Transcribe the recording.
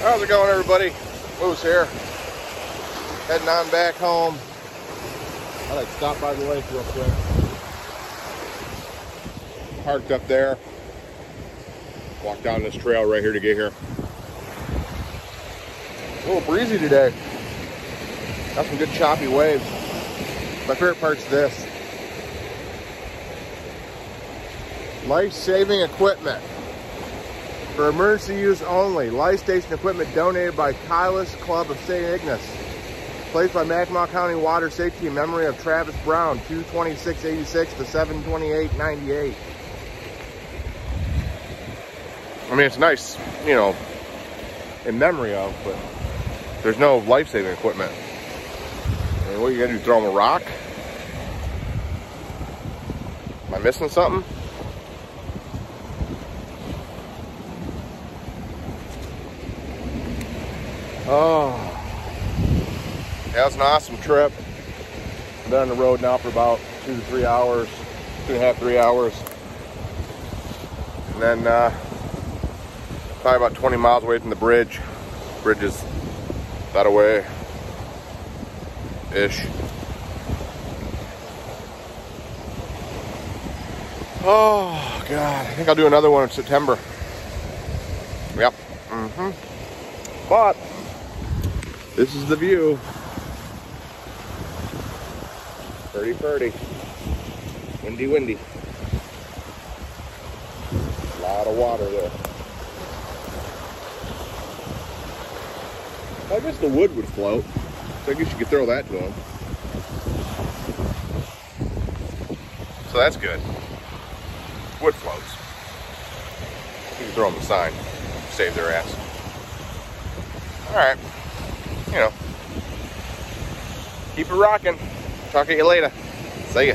How's it going, everybody? Moose here. Heading on back home. I like to stop by the lake real quick. Parked up there. Walk down this trail right here to get here. A little breezy today. Got some good choppy waves. My favorite part's this. Life-saving equipment. For emergency use only. Life station equipment donated by Kylus Club of St. Ignace. Placed by Mackinac County Water Safety in memory of Travis Brown, 22686 to 72898. I mean, it's nice, you know, in memory of, but there's no life-saving equipment. I mean, what you gotta do, throw them a rock? Am I missing something? Oh, yeah, it's an awesome trip. I've been on the road now for about two to three hours, two and a half, three hours. And then uh, probably about 20 miles away from the bridge. Bridge is that away ish. Oh God, I think I'll do another one in September. Yep. Mm-hmm. But this is the view. Pretty pretty. Windy windy. A lot of water there. I guess the wood would float. So I guess you could throw that to them. So that's good. Wood floats. You can throw them a sign. Save their ass. Alright. You know. Keep it rocking. Talk to you later. See ya.